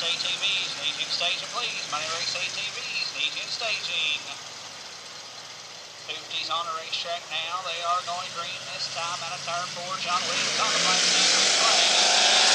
Race ATVs, needing staging, please. Money Race ATVs, needing staging. 50s on the racetrack now. They are going green this time out of turn four. John Williams on the right side.